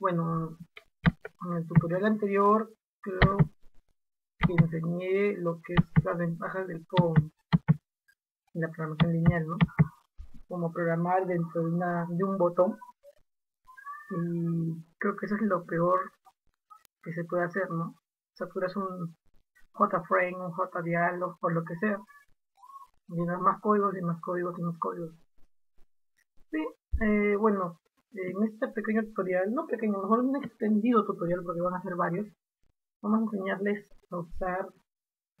bueno, en el tutorial anterior creo que enseñé lo que es las ventajas del POM la programación lineal, ¿no? Como programar dentro de, una, de un botón. Y creo que eso es lo peor que se puede hacer, ¿no? Saturas un JFrame, un JDialog o lo que sea. Llenas más códigos y más códigos y más códigos. Sí, eh, bueno, en este pequeño tutorial, no pequeño, mejor un extendido tutorial porque van a ser varios, vamos a enseñarles a usar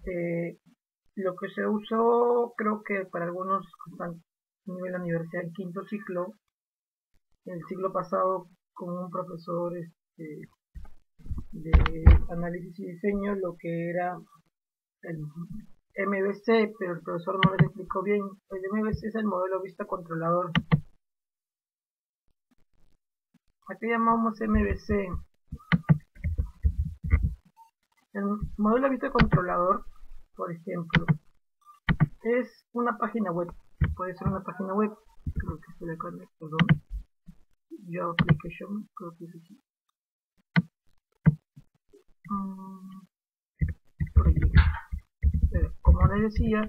eh, lo que se usó, creo que para algunos que están a nivel de universidad, el quinto ciclo, el ciclo pasado con un profesor este, de análisis y diseño, lo que era el MVC, pero el profesor no les explicó bien. El MVC es el modelo vista controlador. Aquí llamamos MVC. El modelo vista controlador, por ejemplo, es una página web. Puede ser una página web. Creo que estoy acá, perdón. Yo application, creo que es así. Mm, como les decía,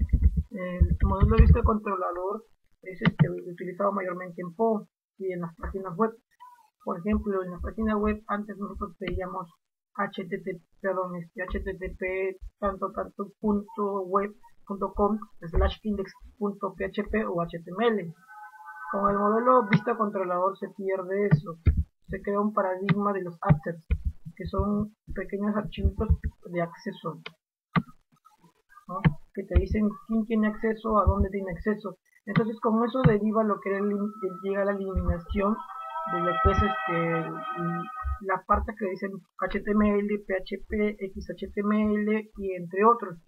el modelo de vista controlador es este, utilizado mayormente en PO y en las páginas web. Por ejemplo, en la página web antes nosotros pedíamos http, perdón, este, http tanto tanto punto web punto com slash index punto php o html. Con el modelo vista controlador se pierde eso. Se crea un paradigma de los assets, que son pequeños archivos de acceso. Que te dicen quién tiene acceso, a dónde tiene acceso. Entonces, como eso deriva lo que llega a la eliminación de lo que es este, la parte que dicen HTML, PHP, XHTML y entre otros.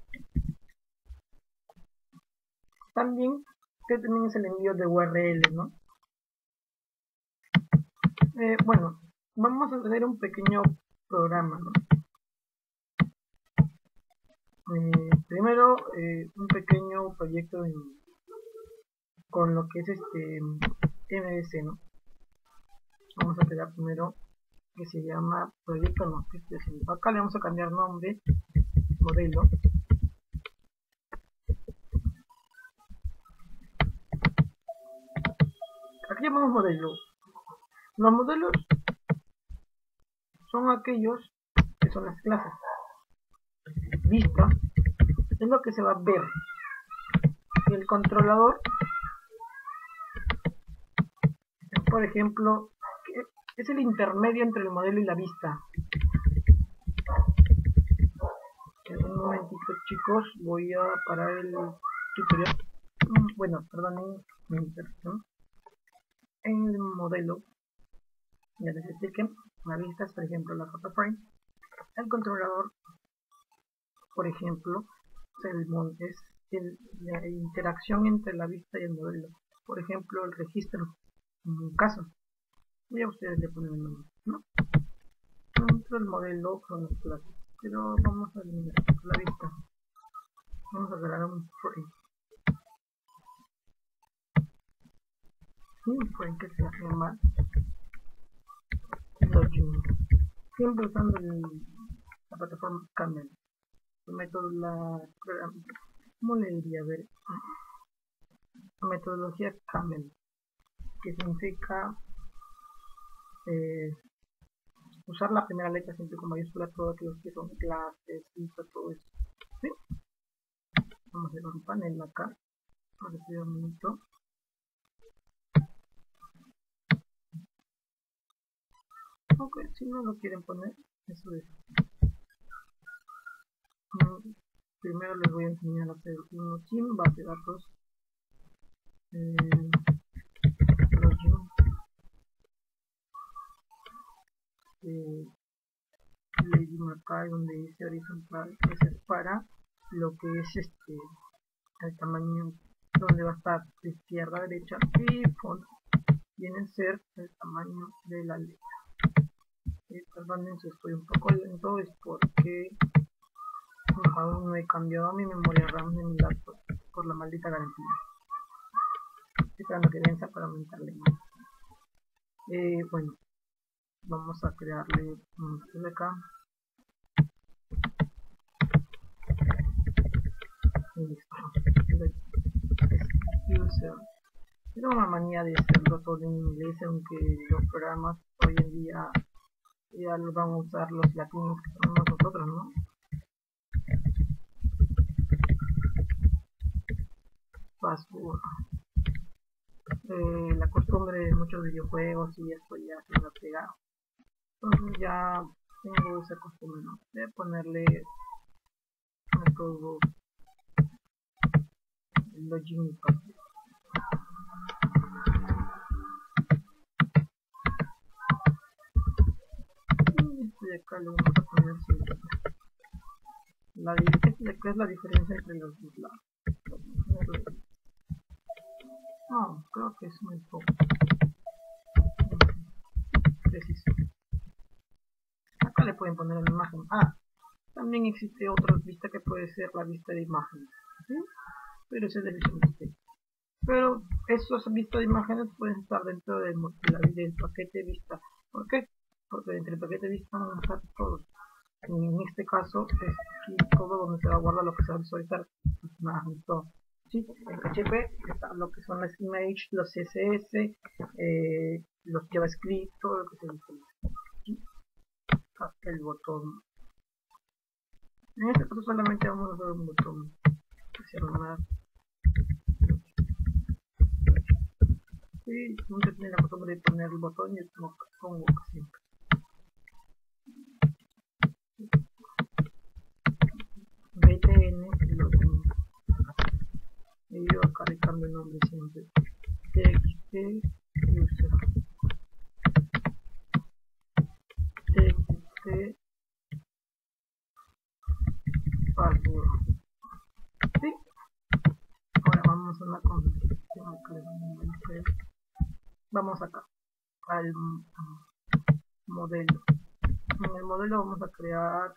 También, que también es el envío de URL, ¿no? Eh, bueno, vamos a hacer un pequeño programa, ¿no? Eh, primero, eh, un pequeño proyecto con lo que es este MDC. Vamos a crear primero que se llama proyecto no, acá le vamos a cambiar nombre modelo. Aquí llamamos modelo. Los modelos son aquellos que son las clases. Vista es lo que se va a ver. El controlador por ejemplo es el intermedio entre el modelo y la vista. Un momentito chicos, voy a parar el tutorial. Mm, bueno, perdón, en el modelo, ya les expliqué, la vista es por ejemplo la photo frame. El controlador, por ejemplo, es, el, la interacción entre la vista y el modelo. Por ejemplo, el registro, en un caso ya ustedes le ponen el nombre, ¿no? Dentro del modelo clases, pero vamos a eliminar la vista. Vamos a crear un frame. un frame que se llama Login. Siempre usando la plataforma Camel. El método, la ¿cómo le diría? A ver, la metodología Camel, que significa eh, usar la primera letra siempre con mayúscula todo aquellos que son clases, info, todo eso. Vamos a hacer un panel acá. Para un minuto. Ok, si no lo quieren poner, eso es. Mm, primero les voy a enseñar a hacer un sin base de datos. Eh, eh, acá donde dice horizontal que es para lo que es este el tamaño donde va a estar de izquierda a derecha y fondo. Viene a ser el tamaño de la letra. Si estoy un poco lento es porque aún no he cambiado mi memoria RAM de mi laptop por la maldita garantía. Esperando que venza para aumentarle más. Eh, bueno vamos a crearle un acá y listo. Tengo una manía de hacerlo todo en inglés aunque los programas hoy en día ya los van a usar los latinos que somos nosotros no password eh, la costumbre de muchos videojuegos y esto ya se me ha pegado entonces ya tengo esa costumbre ¿no? de ponerle todo el login y password y acá le vamos a poner la, ¿qué es la diferencia entre los dos lados? No, creo que es muy poco. Preciso. Acá le pueden poner una imagen. Ah, también existe otra vista que puede ser la vista de imágenes. Pero ese es de visión Pero esas vistas de imágenes pueden estar dentro del, paquete de vista. ¿Por qué? Porque dentro del paquete de vista van a estar todos. En este caso es aquí todo donde se va a guardar lo que se va a visualizar. Las imágenes, todo. ¿sí? En PHP está lo que son las images, los CSS, eh, los JavaScript, todo lo que se visualiza. El botón. En este caso solamente vamos a hacer un botón. Presionar. Sí, nunca tiene la costumbre de poner el botón y como pongo siempre. btn y yo acá le cambio el nombre siempre txt user ahora vamos a una configuración vamos acá al modelo. En el modelo vamos a crear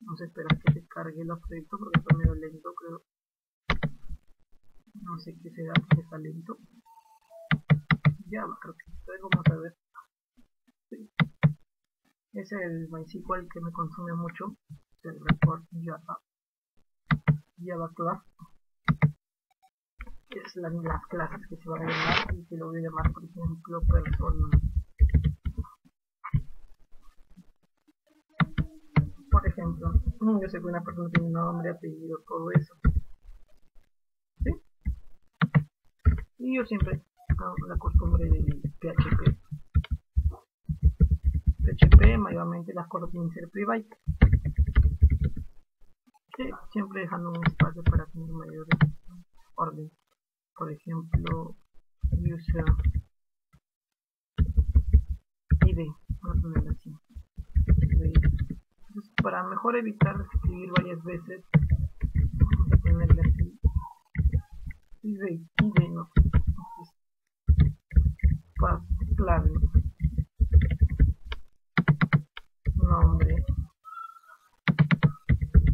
Vamos a esperar que se cargue los proyectos porque está medio lento, creo. No sé qué será que está lento. Ya, creo que estoy, vamos a ver. Es el MySQL que me consume mucho. El report Java. Java class. Que es la, las clases que se van a llamar y que lo voy a llamar, por ejemplo, persona. Por ejemplo, yo sé que una persona tiene nombre, apellido, todo eso. ¿Sí? Y yo siempre tengo la costumbre de PHP. PHP, mayormente las cosas tienen que ser privadas. Sí, siempre dejando un espacio para tener mayor orden. Por ejemplo, user ID, vamos a ponerlo así para mejor evitar escribir varias veces, vamos a ponerle aquí ID, ID no, paso clave, nombre,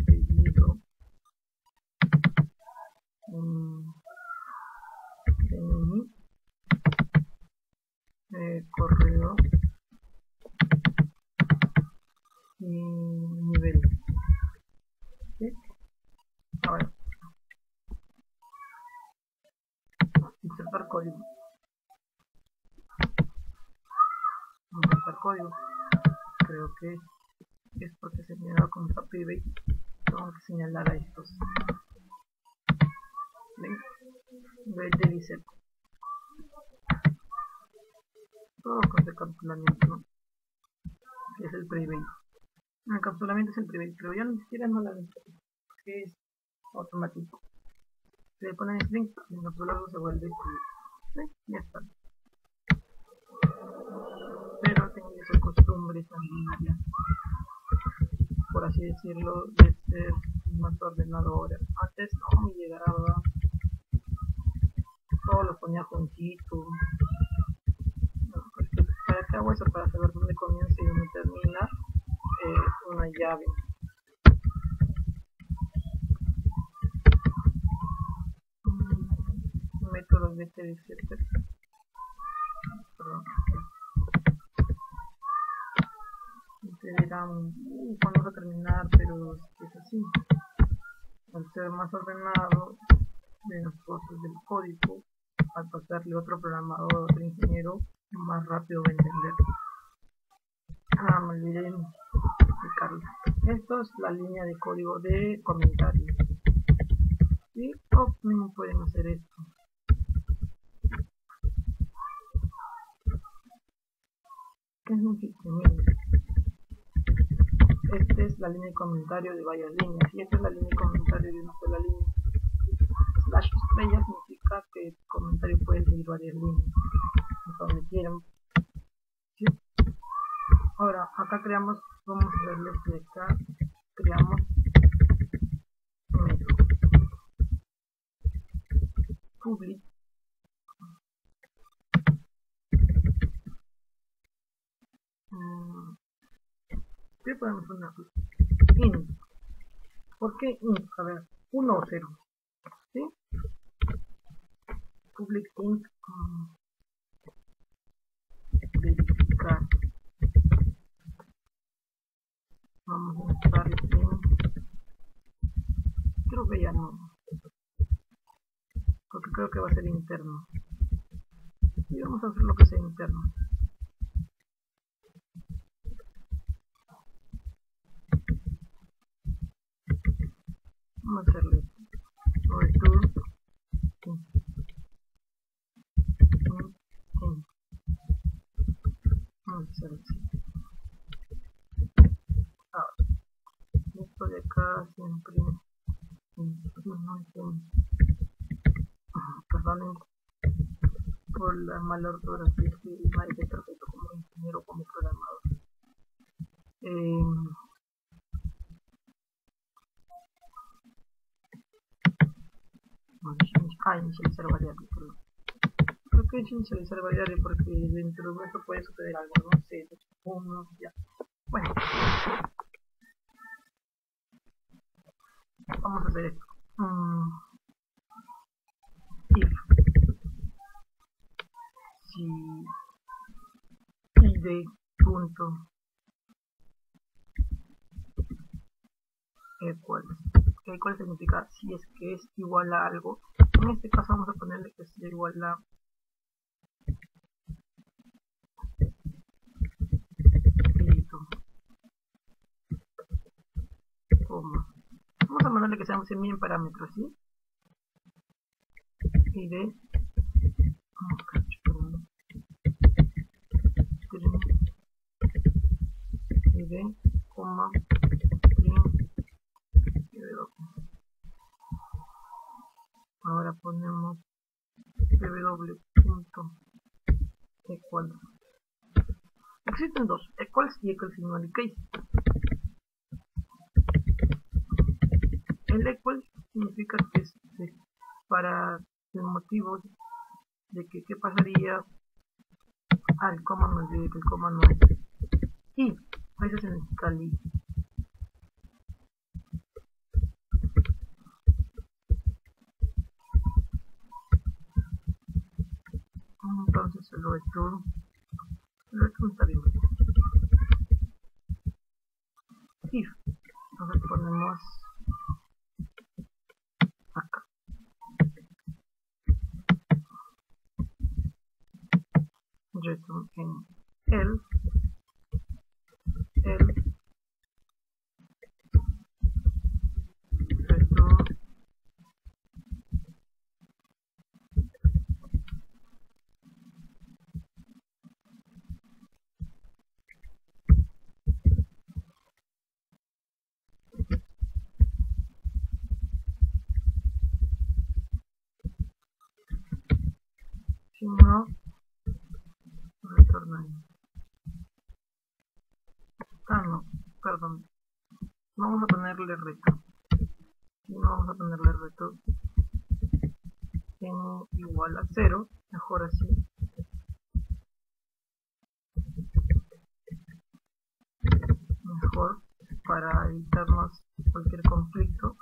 apellido, um, eh, correo. Nivel. ¿Sí? Ahora. Insertar código. Código. Creo que es porque se me da con PyBase. Tengo que señalar a estos. ¿Ven? Nivel de liceo. Todo con recapitulamiento, ¿no? Que es el private. El encapsulamiento es el primer, pero ya ni siquiera no la que es automático. Se le pone string, el encapsulado se vuelve. Ya está. Pero tengo esa costumbre ya, por así decirlo, de ser más ordenado ahora. Antes no me llegaba, todo lo ponía juntito. ¿Para qué hago eso? Para saber dónde comienza y dónde termina una llave métodos de este etcétera ustedes dirán uh, cuando vas a terminar pero es así. Al ser más ordenado de las cosas del código al pasarle otro programador otro ingeniero más rápido va a entender. Ah me olvidé explicarlo. Esto es la línea de código de comentarios. Y mismo pueden hacer esto ¿Qué significa? Miren. Esta es la línea de comentario de varias líneas y esta es la línea de comentario de una sola línea. Slash estrella significa que el comentario puede seguir varias líneas, donde quieran. Ahora, acá creamos, vamos a darle acá creamos public ¿Qué podemos poner aquí? int. ¿por qué a ver 1 o 0 ¿sí? public int um, verificar vamos a int. Creo que ya no. Porque creo que va a ser interno. Y vamos a hacer lo que sea interno vamos a hacerle return vamos a hacer así ahora esto de acá siempre perdonen por la mala ortografía que nadie es perfecto como ingeniero como programador. Eh, ah, inicializar variable, perdón. ¿Por qué inicializar variable? Porque dentro de eso puede suceder algo, no sé, uno, ya. Bueno. Vamos a hacer esto. Um, if si id punto equals equal significa si es que es igual a algo. En este caso vamos a ponerle que es igual a vamos a ponerle que sean 100 parámetros ¿sí? y de y de coma dos eh, equals y equals significa el case. El equal significa que es de, para de que qué pasaría al coma más no es. Y eso significa return en el cero, mejor así. Mejor para evitarnos cualquier conflicto.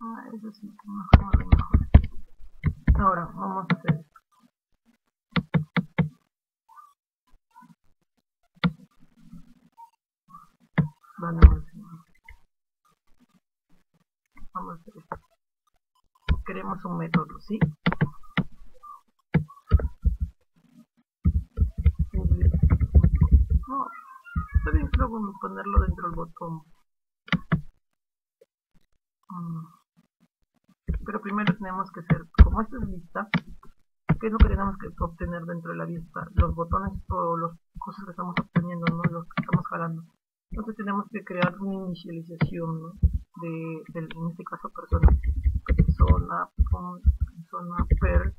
Ah, eso mejor. Ahora, vamos a hacer esto. Vale, vamos a hacer esto. Queremos un método, ¿sí? No, creo ponerlo dentro del botón. Mm. Pero primero tenemos que hacer, como esta es lista, ¿qué es lo que tenemos que obtener dentro de la vista? Los botones o las cosas que estamos obteniendo, ¿no? Los que estamos jalando. Entonces tenemos que crear una inicialización de, en este caso, persona. Persona, persona per,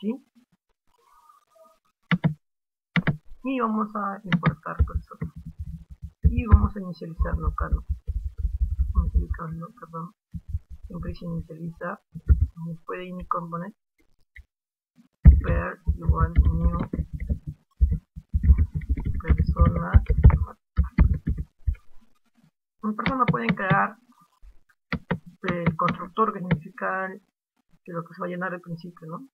¿sí? Y vamos a importar persona. Y vamos a. Inicializarlo, perdón. Después de init component. Per igual new persona una persona pueden crear el constructor que significa que lo que se va a llenar al principio, ¿no?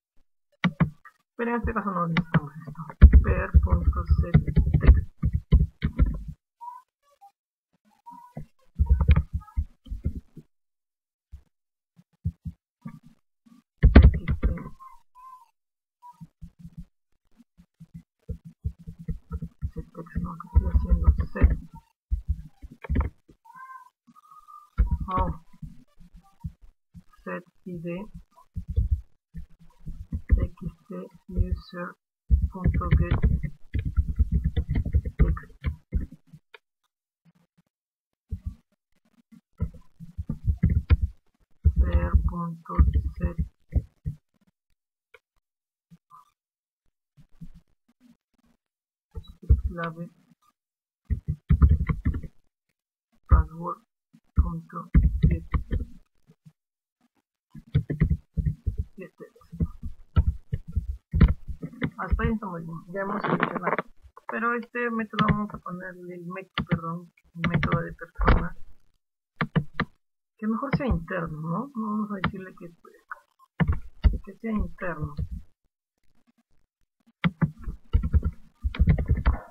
Pero en este caso no necesitamos esto. per.set text, no, que estoy haciendo set oh. set id txt user punto get set clave password punto hasta ahí estamos bien ya hemos seleccionado pero este método vamos a ponerle el método perdón el método de persona. Que mejor sea interno no no vamos a decirle que que sea interno.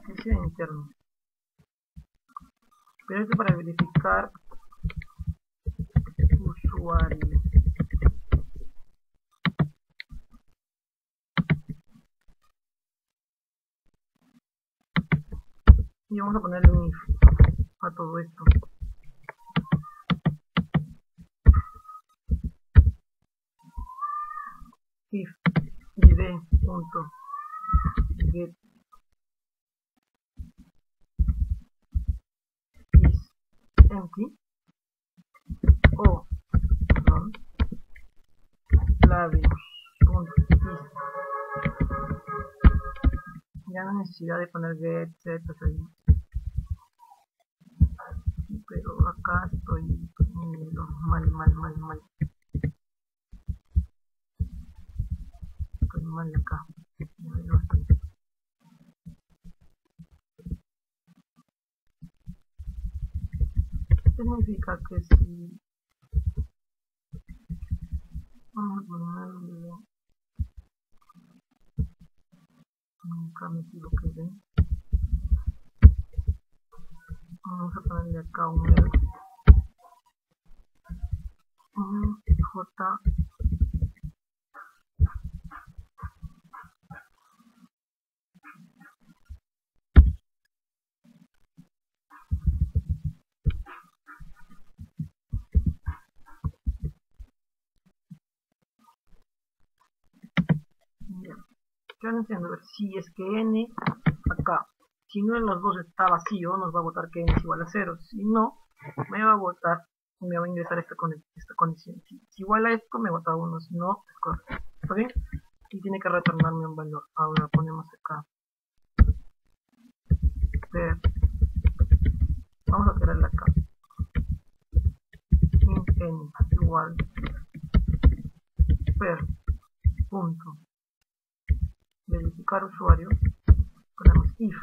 Que sea interno pero esto para verificar usuario. Y vamos a ponerle un if a todo esto. If id punto get is empty o perdón. Punto is ya no necesidad de poner get set pero acá estoy poniendo mal mal mal mal. Estoy mal acá significa que si vamos a ponerlo nunca me vamos a ponerle acá un un J entiendo, a ver, si es que n acá, si no en los dos está vacío, nos va a votar que n es igual a 0. Si no, me va a votar, me va a ingresar esta, condición. Si es igual a esto, me vota 1, si no, es. ¿Está bien? Y tiene que retornarme un valor. Ahora ponemos acá. Ver. Vamos a crearla acá. int n igual per punto verificar usuario, ponemos if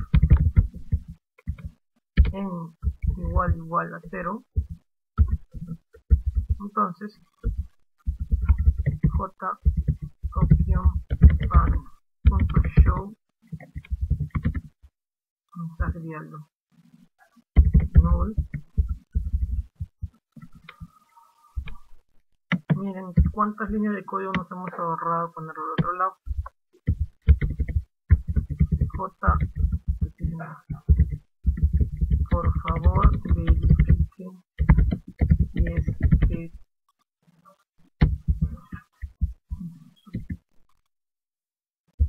en igual igual a 0 Entonces, j opción punto show diálogo null. Miren cuántas líneas de código nos hemos ahorrado ponerlo al otro lado j por favor verifiquen si es que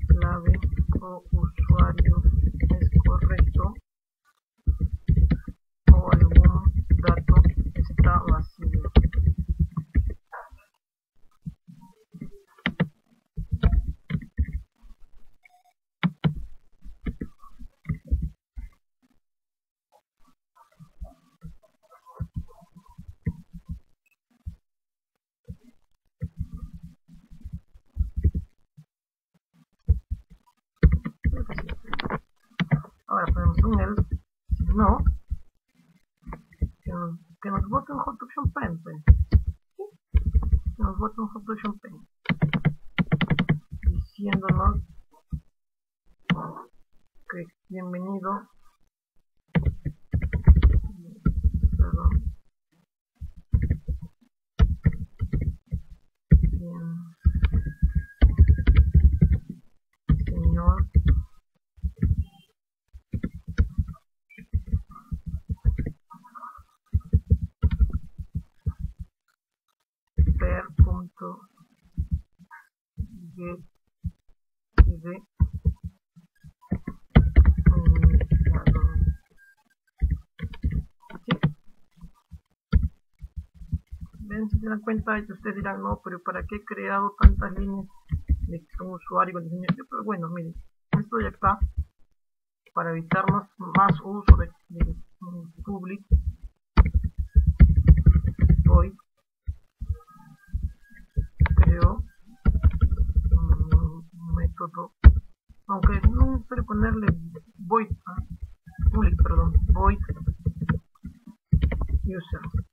clave o usuario es correcto o algún dato está vacío. впрочем, ПНП. Вот, ну, впрочем, dan cuenta y ustedes dirán no pero para qué he creado tantas líneas de un usuario con diseño pero bueno miren esto ya está para evitarnos más uso de, public. Void creo método aunque no puede ponerle void public perdón void user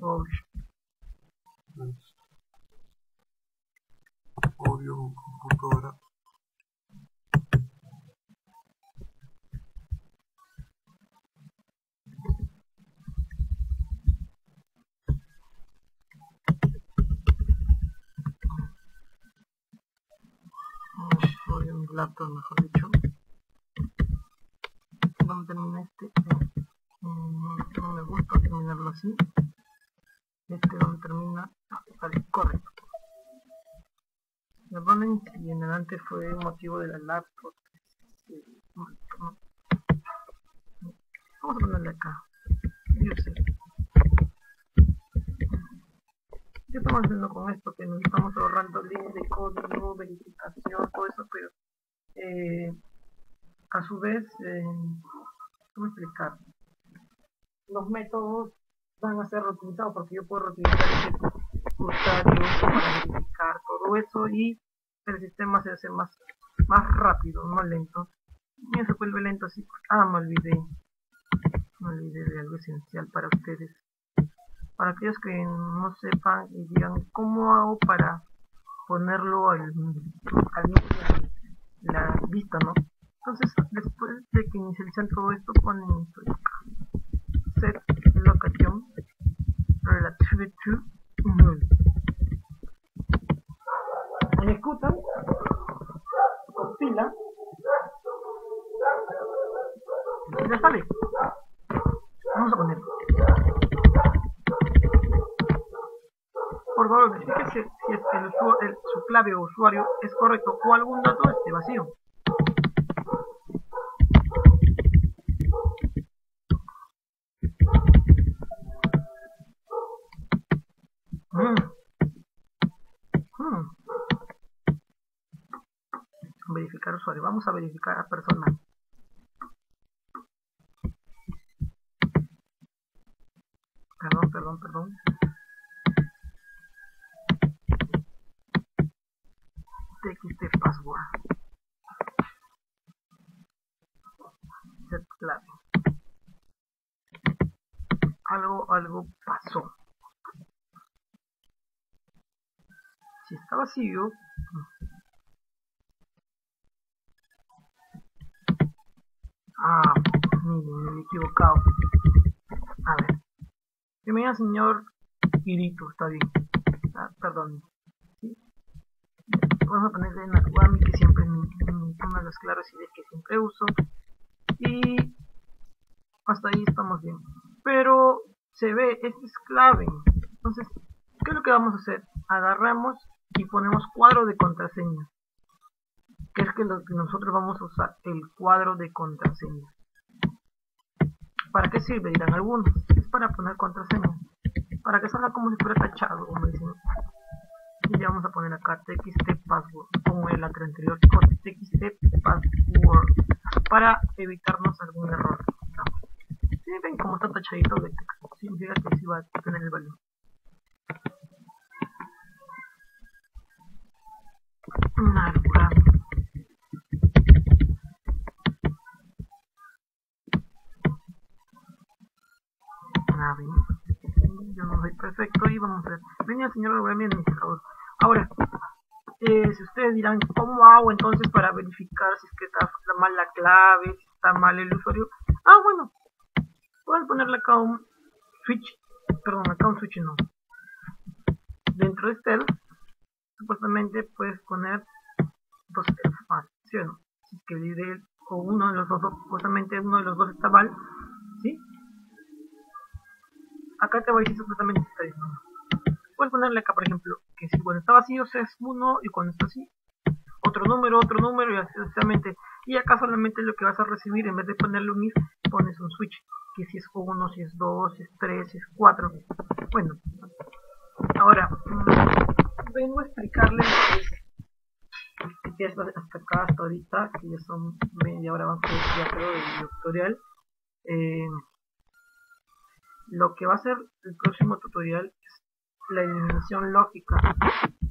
oh, Odio computadora. odio mi laptop mejor dicho ¿Dónde termina este? No me gusta terminarlo así. Este donde termina. Ah, vale, correcto. Normalmente y en adelante fue motivo de la laptop. Vamos a ponerle acá. ¿Qué estamos haciendo con esto? Que nos estamos ahorrando líneas de código, verificación, todo eso, pero eh, a su vez, eh, ¿cómo explicar? Los métodos van a ser reutilizados porque yo puedo reutilizar usuario para verificar todo eso y el sistema se hace más, más rápido, no lento. Y se vuelve lento así. Ah, me olvidé. Me olvidé de algo esencial para ustedes. Para aquellos que no sepan y digan cómo hago para ponerlo al, al la vista, ¿no? Entonces, después de que inicializan todo esto, ponen set location relative to null. Ejecutan, compila, ya sale. Vamos a poner. Por favor, verifique si, si el, el, su clave o usuario es correcto o algún dato esté vacío. Mm. Mm. Verificar Vamos a verificar a personal. Perdón, perdón, perdón. txt password set algo algo pasó si está vacío señor Irito está bien. Ah, perdón. Vamos a ponerle en la Wami que siempre es una de las claves que siempre uso. Y hasta ahí estamos bien. Pero se ve, esto es clave. Entonces, ¿qué es lo que vamos a hacer? agarramos y ponemos cuadro de contraseña que es que lo que nosotros vamos a usar el cuadro de contraseña. ¿para qué sirve? dirán algunos para poner contraseña para que salga como si fuera tachado y le vamos a poner acá txt password como el anterior txt password para evitarnos algún error. Si ven como está tachadito de texto. Significa que sí va a tener el valor. Narga. A yo no soy perfecto y vamos a ver. Venga, señor mi administrador. Ahora, eh, si ustedes dirán, ¿cómo hago entonces para verificar si es que está mal la clave, si está mal el usuario? Ah, bueno, pueden ponerle acá un switch, perdón, acá un switch no. Dentro de este, supuestamente puedes poner dos espacios, si es que el o uno de los dos, supuestamente uno de los dos está mal. Acá te voy a decir supuestamente está diciendo. Puedes ponerle acá por ejemplo que si cuando está vacío es 1 y cuando está así otro número, otro número y así sucesivamente y acá solamente lo que vas a recibir en vez de ponerle un if pones un switch. Que si es 1, si es 2, si es 3, si es 4 bueno ahora mm, vengo a explicarles que es hasta acá hasta ahorita que ya son media hora más ya creo del tutorial. Eh, lo que va a ser el próximo tutorial es la eliminación lógica.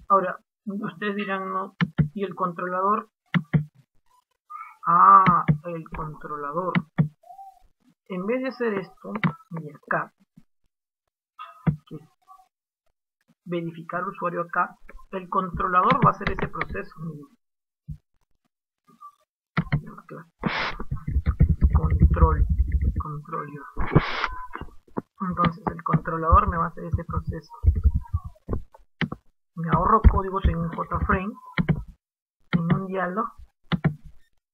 Ahora, ustedes dirán, ¿no? ¿Y el controlador? Ah, el controlador. En vez de hacer esto, y acá, verificar el usuario acá, el controlador va a hacer ese proceso. Control, control. Me va a hacer ese proceso. Me ahorro códigos en un JFrame, en un diálogo,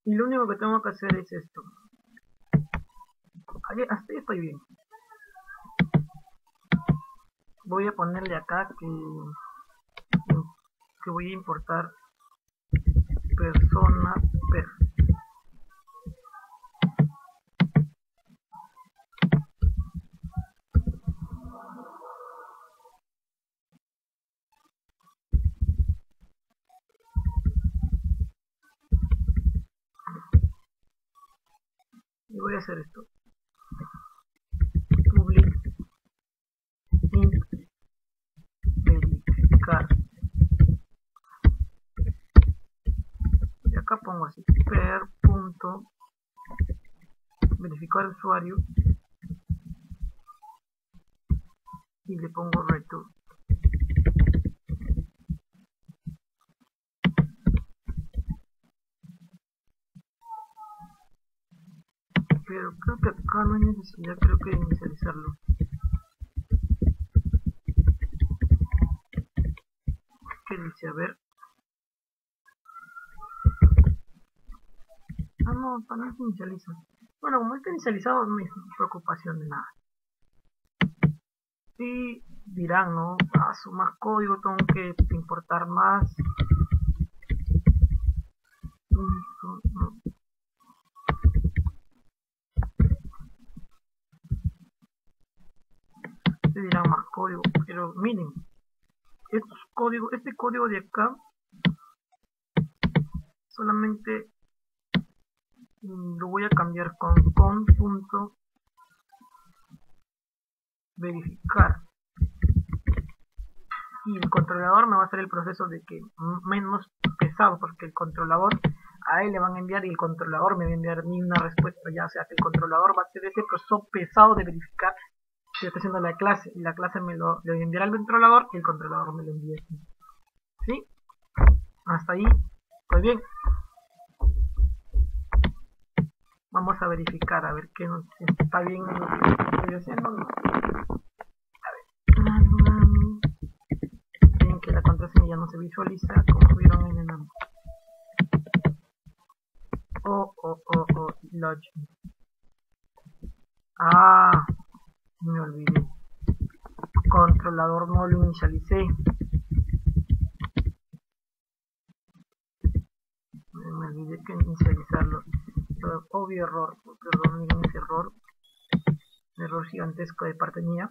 y lo único que tengo que hacer es esto. Hasta ahí estoy bien. Voy a ponerle acá que, que voy a importar persona hacer esto. Public int verificar y acá pongo así per punto verificar usuario. Y le pongo return pero creo que acá no hay necesidad creo que inicializarlo. ¿qué dice? a ver. Ah no, también se inicializa. Bueno, como está inicializado no hay preocupación de nada. Y dirán, ¿no? a su más código tengo que importar más más pero miren, estos códigos, este código de acá solamente lo voy a cambiar con con punto verificar. Y el controlador me va a hacer el proceso de que menos pesado, porque el controlador a él le van a enviar y el controlador me va a enviar mí una respuesta, ya sea que el controlador va a hacer ese proceso pesado de verificar si está haciendo la clase y la clase me lo le enviará al controlador y el controlador me lo envía aquí. ¿Sí? Hasta ahí, estoy bien. Vamos a verificar, a ver qué nos está bien lo que estoy haciendo. A ver. Ven que la contraseña no se visualiza como vieron en el nombre. Oh, oh, oh, oh, login. Ah, me olvidé. Controlador no lo inicialicé. Me olvidé que inicializarlo. Obvio error, perdón, miren ese error. Error gigantesco de parte mía.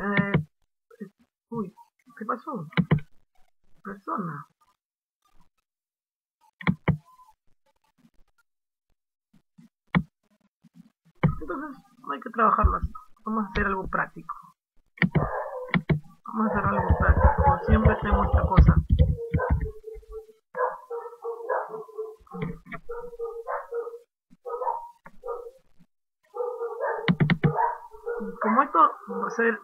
Eh, uy, ¿qué pasó? Persona. Entonces, hay que trabajarlo así. Vamos a hacer algo práctico. Vamos a hacer algo práctico. Siempre tengo esta cosa. Como esto va a ser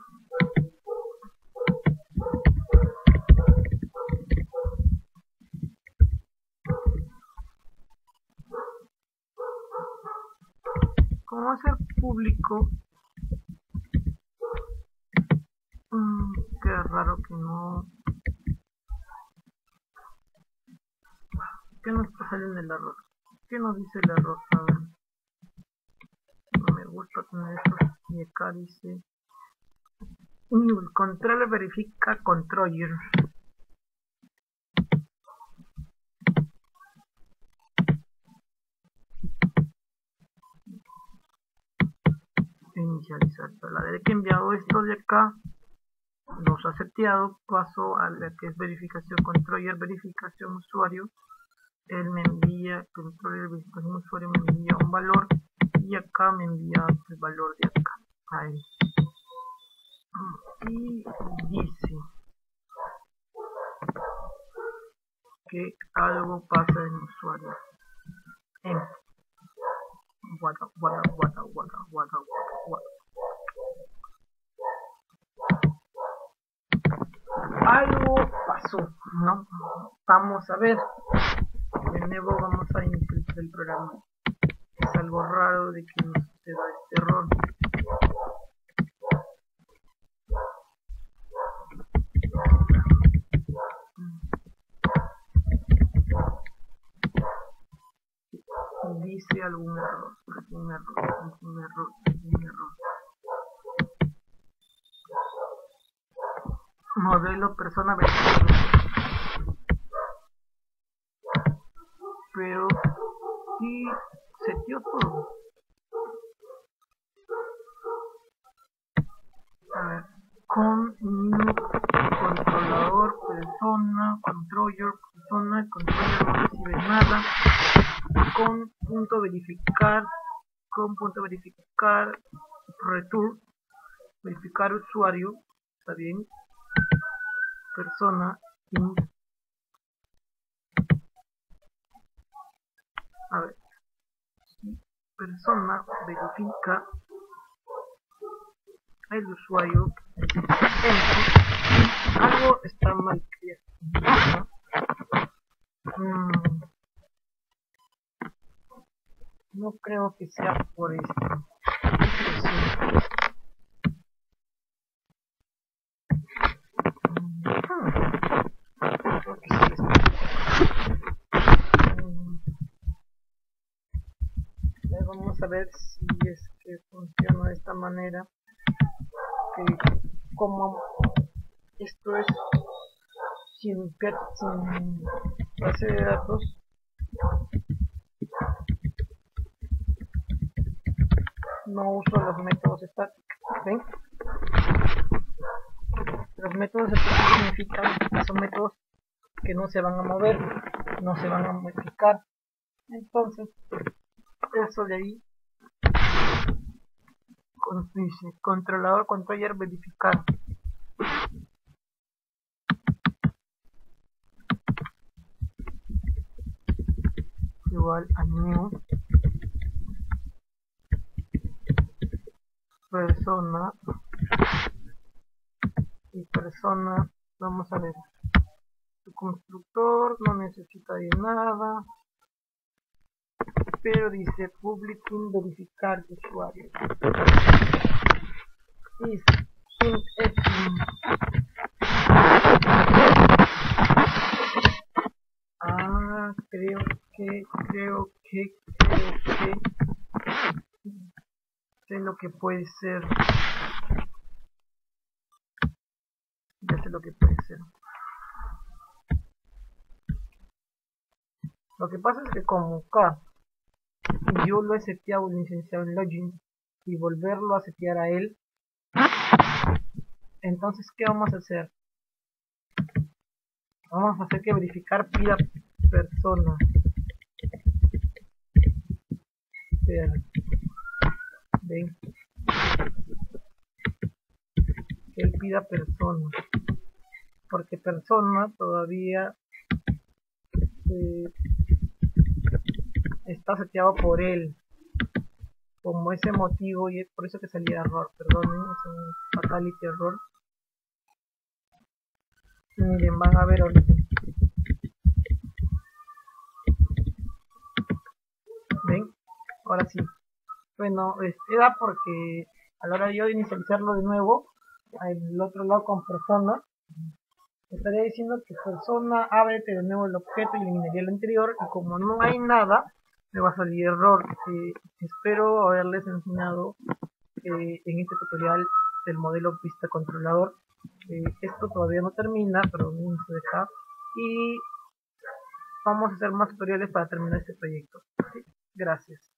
público. Mmm, qué raro que no. ¿qué nos está saliendo el error? ¿qué nos dice el error? no me gusta tener esto y acá dice. Control verifica controller inicializar la vez que he enviado esto de acá los ha seteado paso a la que es verificación controller verificación usuario. Él me envía controller verificación usuario me envía un valor y acá me envía el valor de acá ahí y dice que algo pasa en usuario. En guarda, guarda, guarda, guarda, guarda. ¿no? Vamos a ver, de nuevo vamos a iniciar el programa. Es algo raro de que nos suceda este error. dice algún error, algún error, algún error, algún error. Modelo persona 22. Con punto verificar return verificar usuario está bien persona a ver persona verifica el usuario algo está mal ¿no? mm. No creo que sea por esto. Vamos a ver si es que funciona de esta manera. Como esto es sin base de datos no uso los métodos estáticos. ¿ven? Los métodos estáticos significan que son métodos que no se van a mover, no se van a modificar. Entonces, eso de ahí. Dice, controlador controller verificar. Igual a new persona. Y persona vamos a ver. Su constructor no necesita de nada pero dice publicing verificar de usuario is ah creo que creo que creo que sé lo que puede ser. Ya sé lo que puede ser. Lo que pasa es que como K yo lo he seteado licenciado en login y volverlo a setear a él entonces ¿qué vamos a hacer? vamos a hacer que verificar pida persona que él pida persona porque persona todavía eh, está seteado por él como ese motivo y es por eso que salía error perdonen es un fatality error. Miren van a ver ahorita. Ahora sí bueno era porque a la hora de yo inicializarlo de nuevo al otro lado con persona estaría diciendo que persona abre de nuevo el objeto y eliminaría el anterior y como no hay nada me va a salir error. Eh, espero haberles enseñado eh, en este tutorial del modelo pista controlador. Eh, esto todavía no termina pero no se deja. Y vamos a hacer más tutoriales para terminar este proyecto. Gracias.